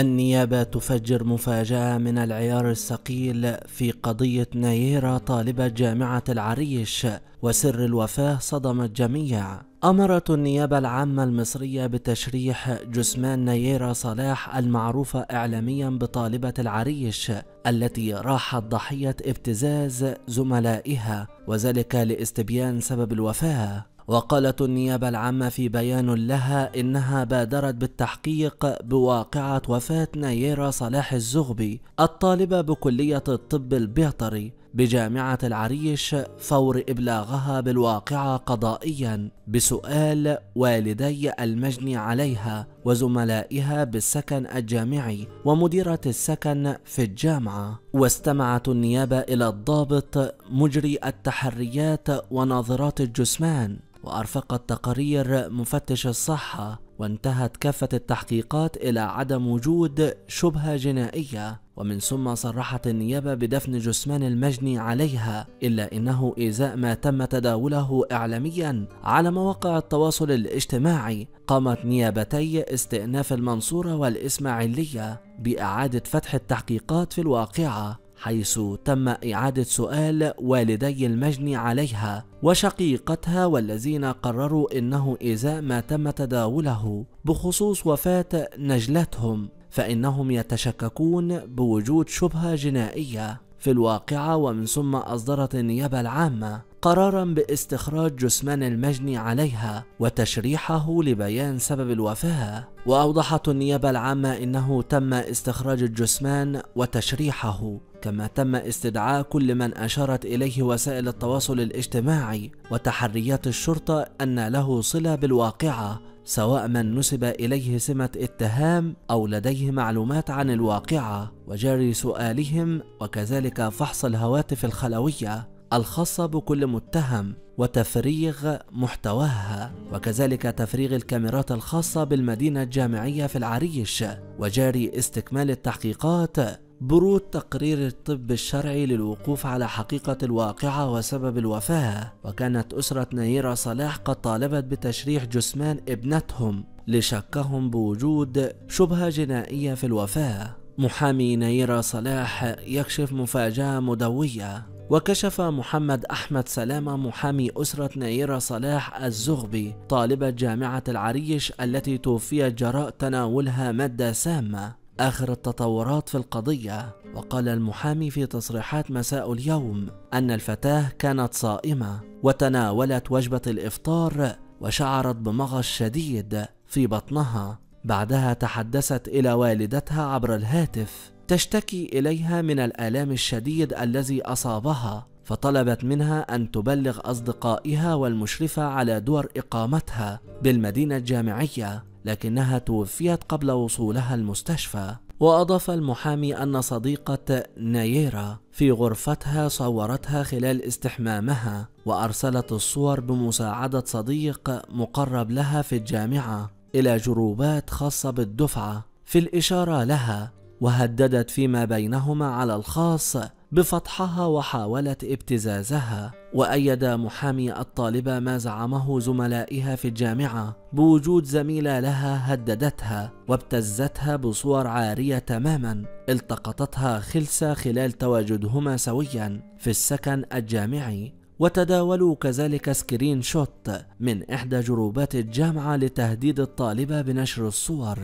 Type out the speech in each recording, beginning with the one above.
النيابة تفجر مفاجأة من العيار الثقيل في قضية نايرة طالبة جامعة العريش وسر الوفاة صدم الجميع أمرت النيابة العامة المصرية بتشريح جثمان نيرة صلاح المعروفة إعلاميا بطالبة العريش التي راحت ضحية ابتزاز زملائها وذلك لاستبيان سبب الوفاة. وقالت النيابة العامة في بيان لها إنها بادرت بالتحقيق بواقعة وفاة نايرة صلاح الزغبي الطالبة بكلية الطب البيطري بجامعة العريش فور إبلاغها بالواقعة قضائيا بسؤال والدي المجني عليها وزملائها بالسكن الجامعي ومديرة السكن في الجامعة. واستمعت النيابة إلى الضابط مجري التحريات وناظرات الجثمان. وأرفقت تقارير مفتش الصحة وانتهت كافة التحقيقات إلى عدم وجود شبهة جنائية. ومن ثم صرحت النيابة بدفن جثمان المجني عليها إلا إنه إزاء ما تم تداوله إعلاميا على مواقع التواصل الاجتماعي. قامت نيابتي استئناف المنصورة والإسماعيلية بإعادة فتح التحقيقات في الواقعة. حيث تم إعادة سؤال والدي المجني عليها وشقيقتها والذين قرروا إنه إزاء ما تم تداوله بخصوص وفاة نجلتهم فإنهم يتشككون بوجود شبهة جنائية في الواقعة ومن ثم أصدرت النيابة العامة قرارا باستخراج جثمان المجني عليها وتشريحه لبيان سبب الوفاة. وأوضحت النيابة العامة إنه تم استخراج الجثمان وتشريحه كما تم استدعاء كل من أشارت إليه وسائل التواصل الاجتماعي وتحريات الشرطة أن له صلة بالواقعة سواء من نسب إليه سمة اتهام أو لديه معلومات عن الواقعة وجاري سؤالهم وكذلك فحص الهواتف الخلوية الخاصة بكل متهم وتفريغ محتواها وكذلك تفريغ الكاميرات الخاصة بالمدينة الجامعية في العريش وجاري استكمال التحقيقات برود تقرير الطب الشرعي للوقوف على حقيقة الواقعة وسبب الوفاة وكانت أسرة نيرة صلاح قد طالبت بتشريح جثمان ابنتهم لشكهم بوجود شبهة جنائية في الوفاة. محامي نيرة صلاح يكشف مفاجأة مدوية وكشف محمد أحمد سلامة محامي أسرة نيرة صلاح الزغبي طالبة جامعة العريش التي توفيت جراء تناولها مادة سامة. آخر التطورات في القضية وقال المحامي في تصريحات مساء اليوم أن الفتاة كانت صائمة وتناولت وجبة الإفطار وشعرت بمغص شديد في بطنها. بعدها تحدثت إلى والدتها عبر الهاتف تشتكي إليها من الآلام الشديد الذي أصابها. فطلبت منها أن تبلغ أصدقائها والمشرفة على دور إقامتها بالمدينة الجامعية لكنها توفيت قبل وصولها المستشفى. وأضاف المحامي أن صديقة نايرا في غرفتها صورتها خلال استحمامها وأرسلت الصور بمساعدة صديق مقرب لها في الجامعة إلى جروبات خاصة بالدفعة في الإشارة لها وهددت فيما بينهما على الخاص بفتحها وحاولت ابتزازها وأيد محامي الطالبه ما زعمه زملائها في الجامعة بوجود زميله لها هددتها وابتزتها بصور عارية تماما التقطتها خلسة خلال تواجدهما سويا في السكن الجامعي وتداولوا كذلك screenshot من إحدى جروبات الجامعة لتهديد الطالبة بنشر الصور.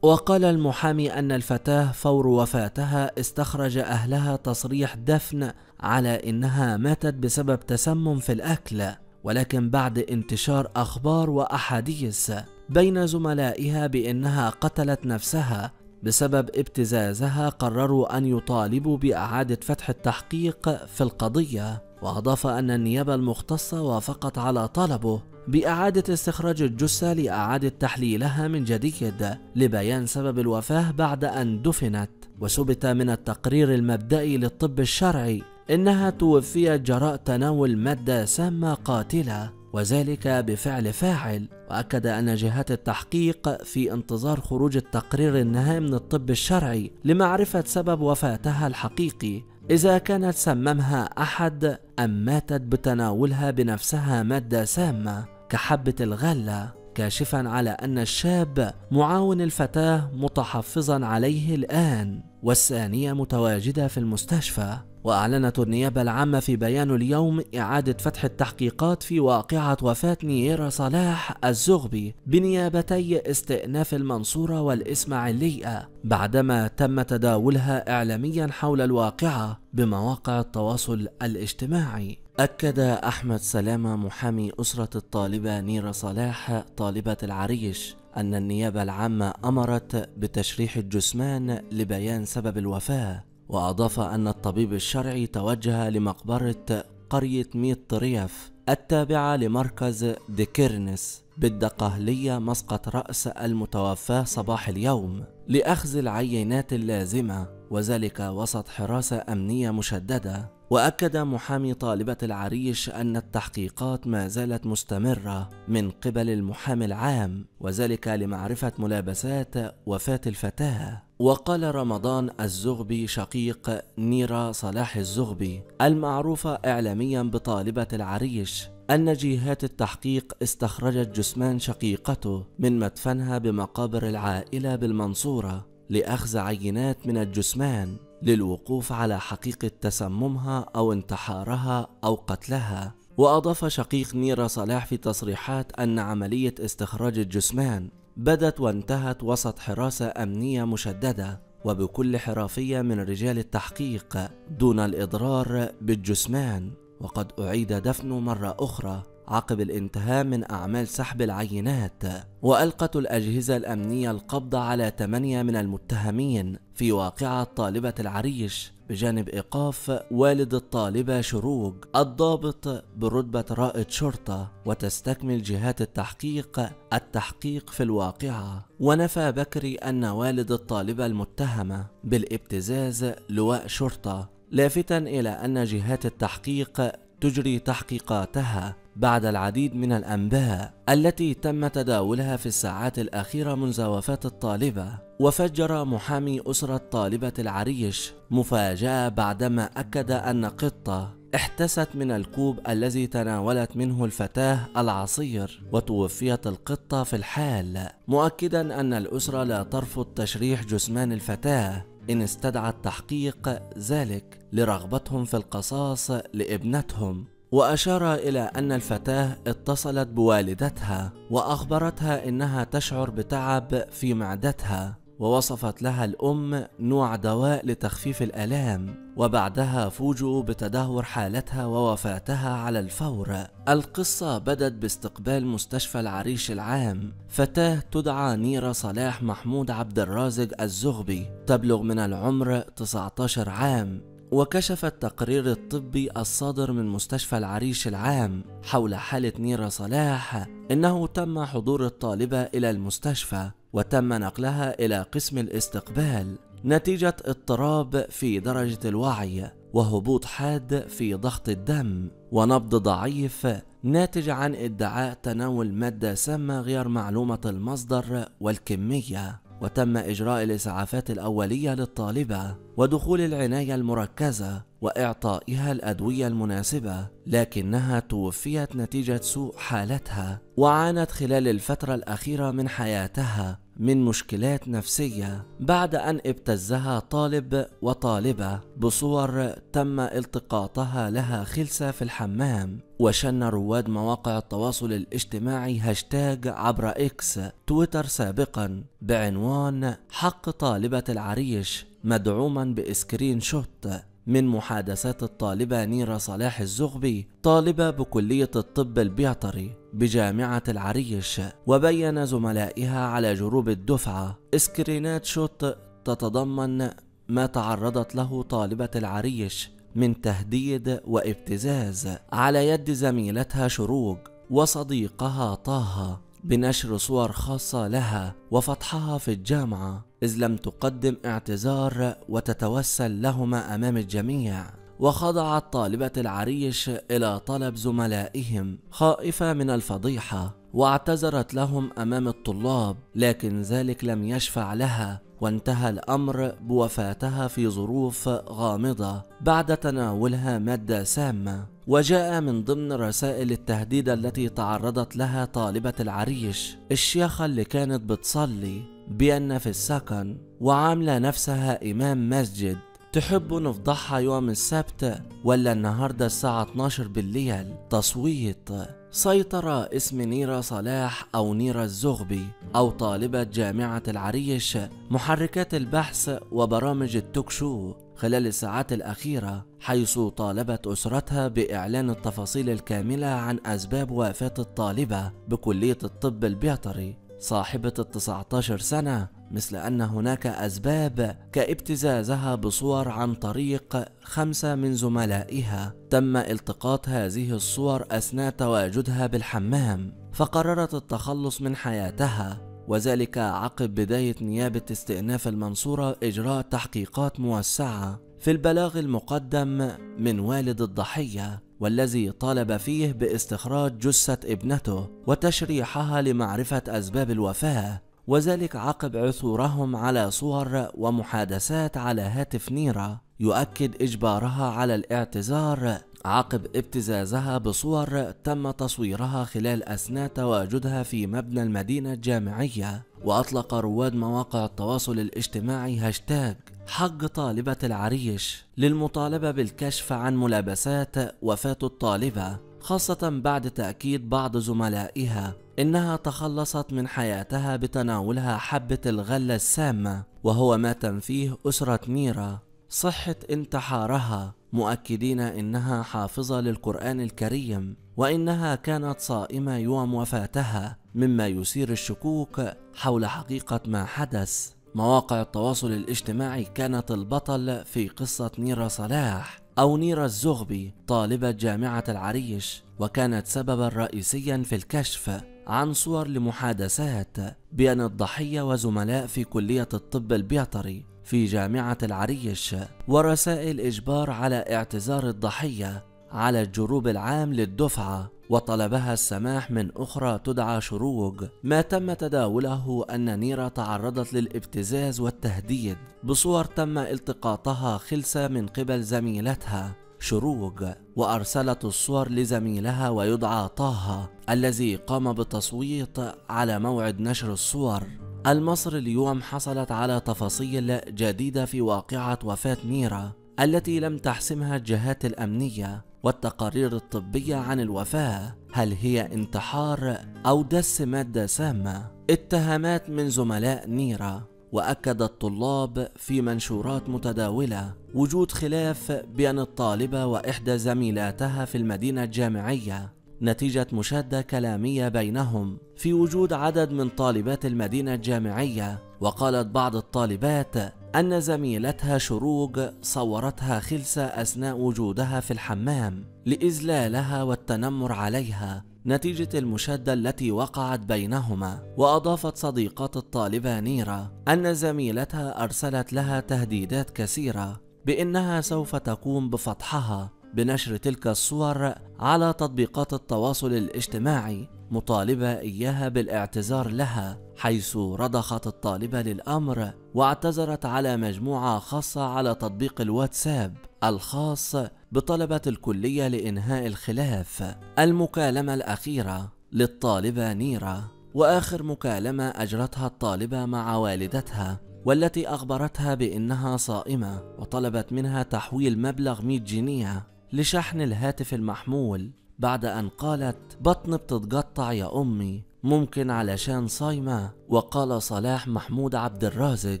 وقال المحامي أن الفتاة فور وفاتها استخرج أهلها تصريح دفن على إنها ماتت بسبب تسمم في الأكل ولكن بعد انتشار أخبار وأحاديث بين زملائها بأنها قتلت نفسها بسبب ابتزازها قرروا أن يطالبوا بإعادة فتح التحقيق في القضية. وأضاف أن النيابة المختصة وافقت على طلبه بإعادة استخراج الجثة لإعادة تحليلها من جديد لبيان سبب الوفاة بعد أن دفنت. وثبت من التقرير المبدئي للطب الشرعي إنها توفيت جراء تناول مادة سامة قاتلة. وذلك بفعل فاعل وأكد أن جهات التحقيق في انتظار خروج التقرير النهائي من الطب الشرعي لمعرفة سبب وفاتها الحقيقي. إذا كانت سممها أحد أم ماتت بتناولها بنفسها مادة سامة كحبة الغلة كاشفا على أن الشاب معاون الفتاة متحفظا عليه الآن. والثانية متواجدة في المستشفى. وأعلنت النيابة العامة في بيان اليوم إعادة فتح التحقيقات في واقعة وفاة نييرا صلاح الزغبي بنيابتي استئناف المنصورة والإسماعيلية بعدما تم تداولها إعلاميا حول الواقعة بمواقع التواصل الاجتماعي. أكد أحمد سلامة محامي أسرة الطالبة نيرة صلاح طالبة العريش أن النيابة العامة أمرت بتشريح الجثمان لبيان سبب الوفاة. وأضاف أن الطبيب الشرعي توجه لمقبرة قرية ميت طريف التابعة لمركز ديكيرنس بالدقهلية مسقط رأس المتوفاة صباح اليوم لأخذ العينات اللازمة وذلك وسط حراسة أمنية مشددة. وأكد محامي طالبة العريش أن التحقيقات ما زالت مستمرة من قبل المحامي العام وذلك لمعرفة ملابسات وفاة الفتاة. وقال رمضان الزغبي شقيق نيرا صلاح الزغبي المعروفة إعلاميا بطالبة العريش أن جهات التحقيق استخرجت جثمان شقيقته من مدفنها بمقابر العائلة بالمنصورة لأخذ عينات من الجثمان للوقوف على حقيقة تسممها أو انتحارها أو قتلها. وأضاف شقيق نيرة صلاح في تصريحات أن عملية استخراج الجثمان بدت وانتهت وسط حراسة أمنية مشددة وبكل حرافية من رجال التحقيق دون الإضرار بالجثمان. وقد أعيد دفنه مرة أخرى عقب الانتهاء من أعمال سحب العينات. وألقت الأجهزة الأمنية القبض على ثمانية من المتهمين في واقعة طالبة العريش. بجانب إيقاف والد الطالبة شروق الضابط برتبة رائد شرطة وتستكمل جهات التحقيق التحقيق في الواقعة. ونفى بكري أن والد الطالبة المتهمة بالابتزاز لواء شرطة لافتا إلى أن جهات التحقيق تجري تحقيقاتها بعد العديد من الأنباء التي تم تداولها في الساعات الأخيرة منذ وفاة الطالبة. وفجر محامي أسرة طالبة العريش مفاجأة بعدما أكد أن قطة احتست من الكوب الذي تناولت منه الفتاة العصير وتوفيت القطة في الحال مؤكدا أن الأسرة لا ترفض تشريح جثمان الفتاة. إن استدعى التحقيق ذلك لرغبتهم في القصاص لابنتهم وأشار إلى أن الفتاة اتصلت بوالدتها وأخبرتها إنها تشعر بتعب في معدتها. ووصفت لها الأم نوع دواء لتخفيف الآلام وبعدها فوجئوا بتدهور حالتها ووفاتها على الفور. القصة بدت باستقبال مستشفى العريش العام. فتاة تدعى نيرة صلاح محمود عبد الرازق الزغبي تبلغ من العمر 19 عام. وكشف التقرير الطبي الصادر من مستشفى العريش العام. حول حالة نيرة صلاح إنه تم حضور الطالبة إلى المستشفى. وتم نقلها إلى قسم الاستقبال. نتيجة اضطراب في درجة الوعي وهبوط حاد في ضغط الدم ونبض ضعيف ناتج عن ادعاء تناول مادة سامة غير معلومة المصدر والكمية. وتم إجراء الإسعافات الأولية للطالبة ودخول العناية المركزة. وإعطائها الأدوية المناسبة لكنها توفيت نتيجة سوء حالتها وعانت خلال الفترة الأخيرة من حياتها من مشكلات نفسية بعد أن ابتزها طالب وطالبة بصور تم التقاطها لها خلسة في الحمام. وشن رواد مواقع التواصل الاجتماعي هاشتاج عبر إكس تويتر سابقا بعنوان حق طالبة العريش مدعوما ب screenshot. من محادثات الطالبة نيرة صلاح الزغبي طالبة بكلية الطب البيطري بجامعة العريش وبين زملائها على group الدفعة. screenات shot تتضمن ما تعرضت له طالبة العريش من تهديد وابتزاز. على يد زميلتها شروق وصديقها طه. بنشر صور خاصة لها وفتحها في الجامعة إذ لم تقدم اعتذار وتتوسل لهما أمام الجميع. وخضعت طالبة العريش إلى طلب زملائهم خائفة من الفضيحة واعتذرت لهم أمام الطلاب لكن ذلك لم يشفع لها وانتهى الأمر بوفاتها في ظروف غامضة بعد تناولها مادة سامة. وجاء من ضمن رسائل التهديد التي تعرضت لها طالبة العريش الشيخة اللي كانت بتصلي بأن في السكن وعاملة نفسها إمام مسجد. تحب نفضحها يوم السبت ولا النهاردة الساعة 12 بالليل؟ تصويت. سيطر اسم نيرة صلاح أو نيرة الزغبي أو طالبة جامعة العريش محركات البحث وبرامج التوك شو خلال الساعات الأخيرة حيث طالبت أسرتها بإعلان التفاصيل الكاملة عن أسباب وفاة الطالبة بكلية الطب البيطري. صاحبة ال 19 سنة مثل أن هناك أسباب كابتزازها بصور عن طريق خمسة من زملائها. تم التقاط هذه الصور أثناء تواجدها بالحمام فقررت التخلص من حياتها. وذلك عقب بداية نيابة استئناف المنصورة إجراء تحقيقات موسعة في البلاغ المقدم من والد الضحية. والذي طالب فيه باستخراج جثة ابنته وتشريحها لمعرفة أسباب الوفاة وذلك عقب عثورهم على صور ومحادثات على هاتف نيرة يؤكد إجبارها على الاعتذار عقب ابتزازها بصور تم تصويرها خلال أثناء تواجدها في مبنى المدينة الجامعية وأطلق رواد مواقع التواصل الاجتماعي هاشتاج حق طالبة العريش للمطالبة بالكشف عن ملابسات وفاة الطالبة خاصة بعد تأكيد بعض زملائها إنها تخلصت من حياتها بتناولها حبة الغلة السامة وهو ما تنفيه أسرة ميرا. صحة انتحارها. مؤكدين إنها حافظة للقرآن الكريم وإنها كانت صائمة يوم وفاتها مما يثير الشكوك حول حقيقة ما حدث. مواقع التواصل الاجتماعي كانت البطل في قصة نيرة صلاح أو نيرة الزغبي طالبة جامعة العريش وكانت سببا رئيسيا في الكشف عن صور لمحادثات بين الضحية وزملاء في كلية الطب البيطري. في جامعة العريش ورسائل إجبار على اعتذار الضحية على الجروب العام للدفعة وطلبها السماح من أخرى تدعى شروق. ما تم تداوله أن نيرة تعرضت للابتزاز والتهديد. بصور تم التقاطها خلسة من قبل زميلتها شروق وأرسلت الصور لزميلها ويدعى طه الذي قام بالتصويت على موعد نشر الصور. المصر اليوم حصلت على تفاصيل جديدة في واقعة وفاة نيرة التي لم تحسمها الجهات الأمنية والتقارير الطبية عن الوفاة. هل هي انتحار أو دس مادة سامة؟ اتهامات من زملاء نيرة وأكد الطلاب في منشورات متداولة وجود خلاف بين الطالبة وإحدى زميلاتها في المدينة الجامعية. نتيجة مشادة كلامية بينهم في وجود عدد من طالبات المدينة الجامعية وقالت بعض الطالبات أن زميلتها شروق صورتها خلسة أثناء وجودها في الحمام لإذلالها والتنمر عليها نتيجة المشادة التي وقعت بينهما. وأضافت صديقات الطالبة نيرة أن زميلتها أرسلت لها تهديدات كثيرة بأنها سوف تقوم بفضحها بنشر تلك الصور على تطبيقات التواصل الاجتماعي مطالبة إياها بالاعتذار لها حيث رضخت الطالبة للأمر واعتذرت على مجموعة خاصة على تطبيق الواتساب الخاص بطلبة الكلية لإنهاء الخلاف. المكالمة الأخيرة للطالبة نيرة وآخر مكالمة أجرتها الطالبة مع والدتها والتي أخبرتها بأنها صائمة وطلبت منها تحويل مبلغ 100 جنيه لشحن الهاتف المحمول بعد أن قالت بطن بتتقطع يا أمي ممكن علشان صايمة. وقال صلاح محمود عبد الرازق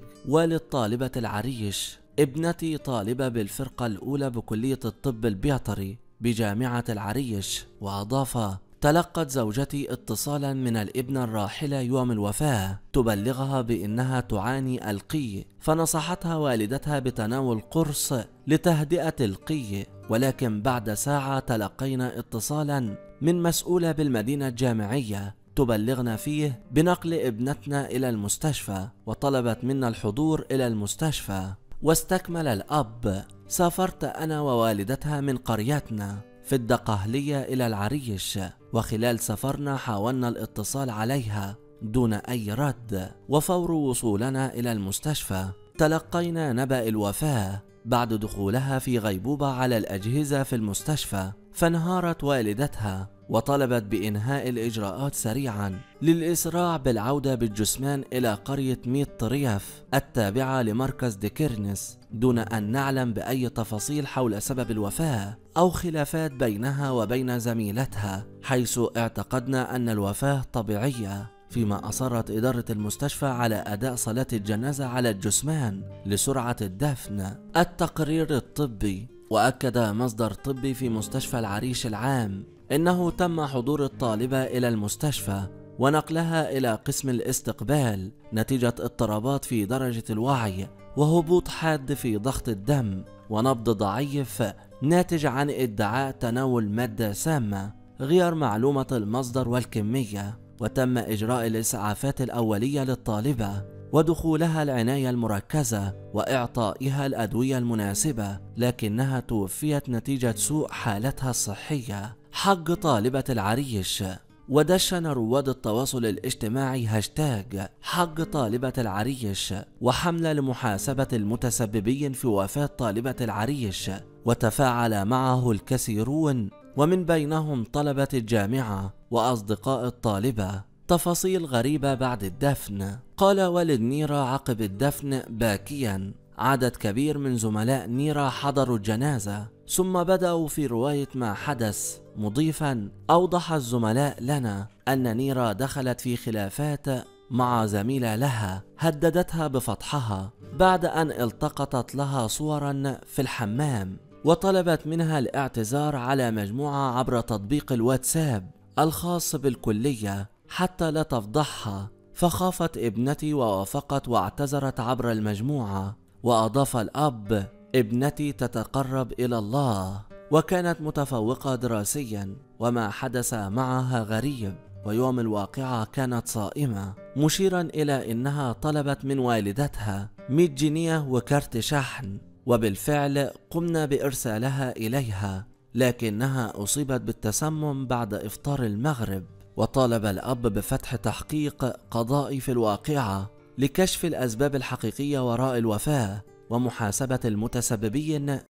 والد طالبة العريش ابنتي طالبة بالفرقة الأولى بكلية الطب البيطري بجامعة العريش. وأضاف تلقت زوجتي اتصالا من الابنة الراحلة يوم الوفاة تبلغها بأنها تعاني ألقي فنصحتها والدتها بتناول قرص لتهدئة القي ولكن بعد ساعة تلقينا اتصالا من مسؤولة بالمدينة الجامعية تبلغنا فيه بنقل ابنتنا إلى المستشفى وطلبت منا الحضور إلى المستشفى واستكمل الأب. سافرت أنا ووالدتها من قريتنا. في الدقهلية إلى العريش وخلال سفرنا حاولنا الاتصال عليها دون أي رد وفور وصولنا إلى المستشفى. تلقينا نبأ الوفاة بعد دخولها في غيبوبة على الأجهزة في المستشفى فانهارت والدتها وطلبت بإنهاء الإجراءات سريعا للإسراع بالعودة بالجثمان إلى قرية ميت طريف التابعة لمركز ديكيرنس دون أن نعلم بأي تفاصيل حول سبب الوفاة. أو خلافات بينها وبين زميلتها حيث اعتقدنا أن الوفاة طبيعية فيما أصرت إدارة المستشفى على أداء صلاة الجنازة على الجثمان لسرعة الدفن. التقرير الطبي وأكد مصدر طبي في مستشفى العريش العام إنه تم حضور الطالبة إلى المستشفى ونقلها إلى قسم الاستقبال نتيجة اضطرابات في درجة الوعي وهبوط حاد في ضغط الدم ونبض ضعيف ناتج عن إدعاء تناول مادة سامة غير معلومة المصدر والكمية وتم إجراء الإسعافات الأولية للطالبة ودخولها العناية المركزة وإعطائها الأدوية المناسبة لكنها توفيت نتيجة سوء حالتها الصحية. حق طالبة العريش. ودشن رواد التواصل الاجتماعي هاشتاج حق طالبة العريش. وحملة لمحاسبة المتسببين في وفاة طالبة العريش. وتفاعل معه الكثيرون ومن بينهم طلبة الجامعة وأصدقاء الطالبة تفاصيل غريبة بعد الدفن. قال والد نيرا عقب الدفن باكيا عدد كبير من زملاء نيرا حضروا الجنازة ثم بدأوا في رواية ما حدث. مضيفا أوضح الزملاء لنا أن نيرا دخلت في خلافات مع زميلة لها هددتها بفضحها بعد أن التقطت لها صورا في الحمام. وطلبت منها الاعتذار على مجموعة عبر تطبيق الواتساب الخاص بالكلية حتى لا تفضحها. فخافت ابنتي ووافقت واعتذرت عبر المجموعة. وأضاف الأب ابنتي تتقرب إلى الله. وكانت متفوقة دراسيا وما حدث معها غريب. ويوم الواقعة كانت صائمة. مشيرا إلى أنها طلبت من والدتها 100 جنية وكرت شحن. وبالفعل قمنا بإرسالها إليها لكنها أصيبت بالتسمم بعد إفطار المغرب وطالب الأب بفتح تحقيق قضائي في الواقعة لكشف الأسباب الحقيقية وراء الوفاة ومحاسبة المتسببين